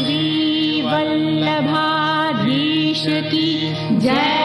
श्रीवल्लभाधीश की जय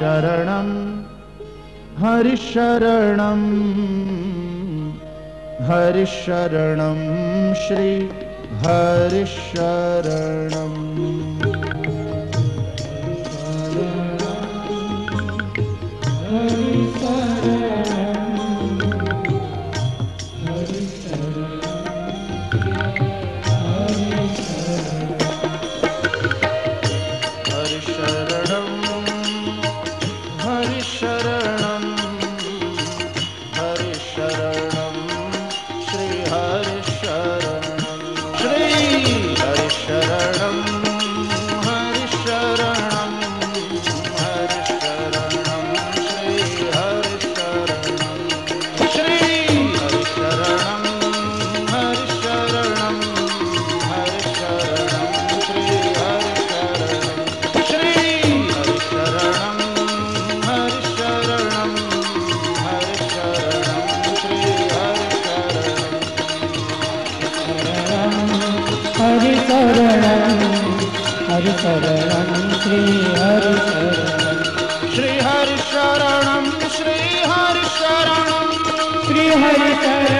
हरिशरणं हरिशरणं हरिशरणं श्री हरिशरणम् today. हरि शरणम हरि शरणम श्री हरि शरणम श्री हरि शरणम श्री हरि शरणम श्री हरि शरण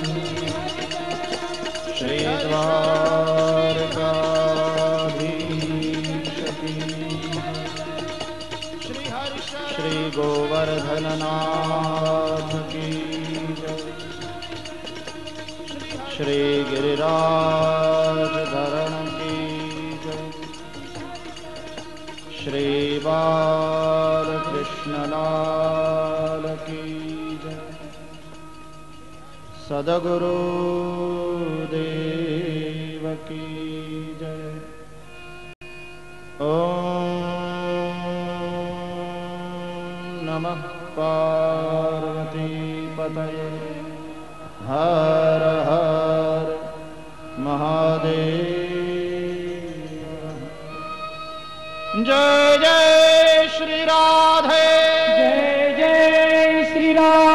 गोवर्धननाथ की। श्री गिरिराज धरण की श्री बाल कृष्णलाल की सदगुरु देव की जय। ॐ नमः पार्वतीपतये हर हर महादेव। जय जय श्री राधे। जय जय श्रीराधे